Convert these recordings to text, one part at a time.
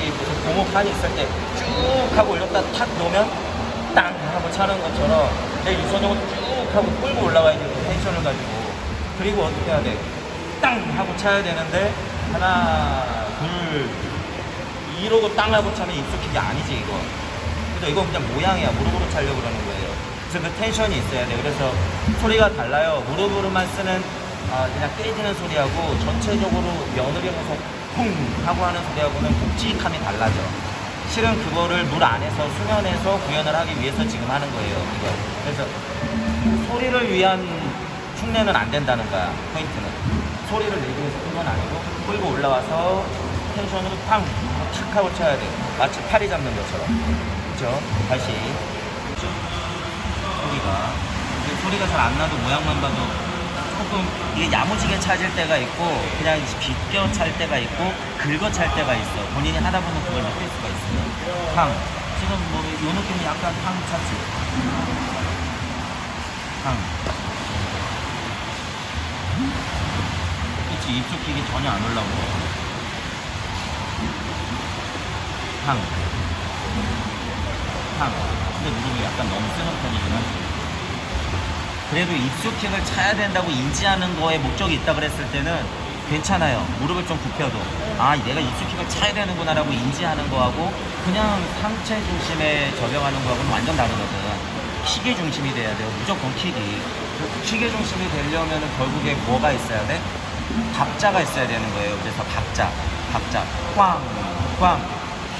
여기 무슨 고무판이 있을 때 쭉 하고 올렸다 탁 놓으면 땅 하고 차는 것처럼 내 유선형을 쭉 하고 끌고 올라가야 돼. 그 텐션을 가지고. 그리고 어떻게 해야 돼? 땅 하고 차야 되는데 하나 둘 이러고 땅 하고 차면 입숙킥이 아니지 이거. 그래서 이건 그냥 모양이야. 무릎으로 차려고 그러는 거예요. 그래서 그 텐션이 있어야 돼. 그래서 소리가 달라요. 무릎으로만 쓰는 아, 그냥 깨지는 소리하고 전체적으로 며느리면서 쿵 하고 하는 소리하고는 묵직함이 달라져. 실은 그거를 물 안에서 수면에서 구현을 하기 위해서 지금 하는 거예요. 이거. 그래서 소리를 위한 흉내는 안 된다는 거야. 포인트는. 소리를 내기 위해서 끈건 아니고 끌고 올라와서 텐션으로 팡! 탁 하고 쳐야 돼. 마치 파리 잡는 것처럼. 그죠? 다시. 소리가. 소리가 잘 안 나도 모양만 봐도 조금 이게 야무지게 찾을 때가 있고 그냥 비껴 찰 때가 있고 긁어 찰 때가 있어. 본인이 하다 보면 그걸 느낄 수가 있어요. 탕. 지금 뭐 요 느낌이 약간 탕 찼지. 탕. 그치 입속킥이 전혀 안 올라오고. 탕. 탕. 근데 무릎이 약간 너무 쓰는 편이긴 하지. 그래도 입수킥을 차야 된다고 인지하는 거에 목적이 있다 그랬을 때는 괜찮아요. 무릎을 좀 굽혀도. 아, 내가 입수킥을 차야 되는구나 라고 인지하는 거하고 그냥 상체 중심에 적용하는 거하고는 완전 다르거든. 킥의 중심이 돼야 돼요. 무조건 킥이. 그 킥의 중심이 되려면 결국에 뭐가 있어야 돼? 박자가 있어야 되는 거예요. 그래서 박자, 박자. 꽝, 꽝,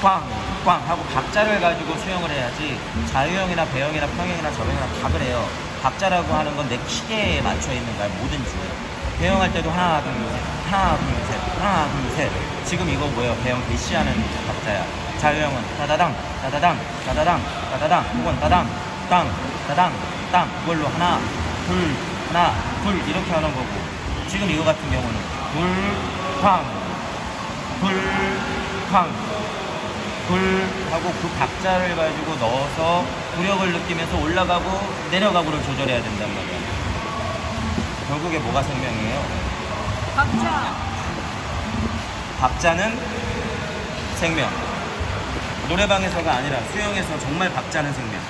꽝, 꽝 하고 박자를 가지고 수영을 해야지 자유형이나 배영이나 평형이나 저형이나 다 그래요. 박자라고 하는 건내 킥에 맞춰 있는 거야, 뭐든지. 배영할 때도 하나, 둘, 셋, 하나, 둘, 셋, 하나, 둘, 셋. 지금 이거 뭐예요? 배영 대시하는 박자야. 자유형은 따다당, 따다당, 따다당, 따다당, 혹은 따당, 땅, 따당, 땅. 그걸로 하나, 둘, 하나, 둘 이렇게 하는 거고. 지금 이거 같은 경우는 둘, 쾅, 불 하고 그 박자를 가지고 넣어서 구력을 느끼면서 올라가고 내려가고를 조절해야 된단 말이야. 결국에 뭐가 생명이에요? 박자. 박자는 생명. 노래방에서가 아니라 수영에서 정말 박자는 생명.